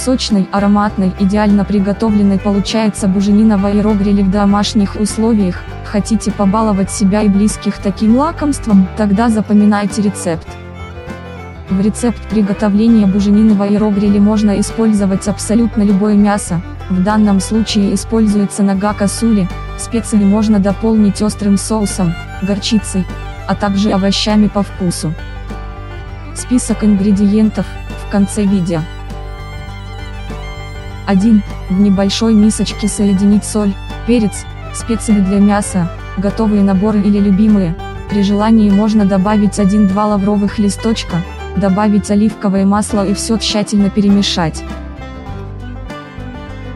Сочной, ароматной, идеально приготовленной получается буженина в аэрогриле в домашних условиях. Хотите побаловать себя и близких таким лакомством? Тогда запоминайте рецепт. В рецепт приготовления буженины в аэрогриле можно использовать абсолютно любое мясо. В данном случае используется нога косули. Специи можно дополнить острым соусом, горчицей, а также овощами по вкусу. Список ингредиентов в конце видео. 1. В небольшой мисочке соединить соль, перец, специи для мяса, готовые наборы или любимые. При желании можно добавить 1-2 лавровых листочка, добавить оливковое масло и все тщательно перемешать.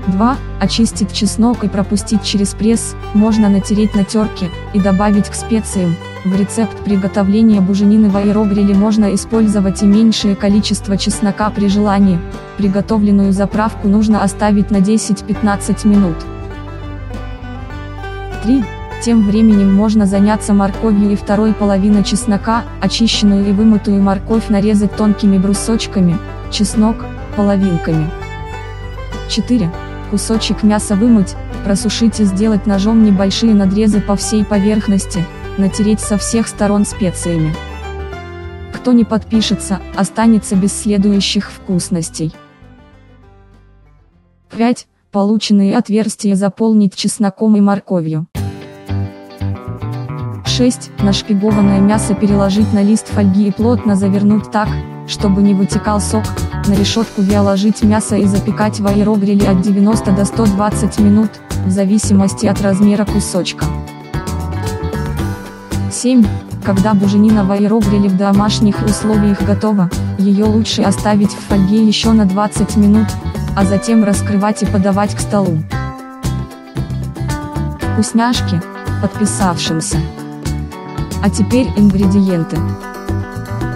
2. Очистить чеснок и пропустить через пресс, можно натереть на терке, и добавить к специям. В рецепт приготовления буженины в аэрогриле можно использовать и меньшее количество чеснока при желании. Приготовленную заправку нужно оставить на 10-15 минут. 3. Тем временем можно заняться морковью и второй половиной чеснока, очищенную и вымытую морковь нарезать тонкими брусочками, чеснок, половинками. 4. Кусочек мяса вымыть, просушить и сделать ножом небольшие надрезы по всей поверхности, натереть со всех сторон специями. Кто не подпишется, останется без следующих вкусностей. 5. Полученные отверстия заполнить чесноком и морковью. 6. Нашпигованное мясо переложить на лист фольги и плотно завернуть так, чтобы не вытекал сок, на решетку вяложить мясо и запекать в аэрогриле от 90 до 120 минут, в зависимости от размера кусочка. 7. Когда буженина в аэрогриле в домашних условиях готова, ее лучше оставить в фольге еще на 20 минут, а затем раскрывать и подавать к столу. Вкусняшки, подписавшимся. А теперь ингредиенты.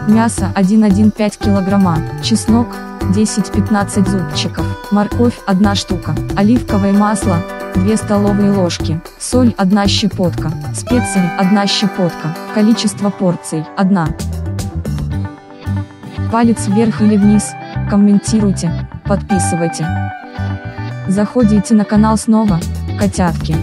Мясо 1,1,5 кг, чеснок 10-15 зубчиков, морковь 1 штука, оливковое масло 2 столовые ложки, соль 1 щепотка, специи 1 щепотка, количество порций 1. Палец вверх или вниз, комментируйте, подписывайте. Заходите на канал снова, котятки.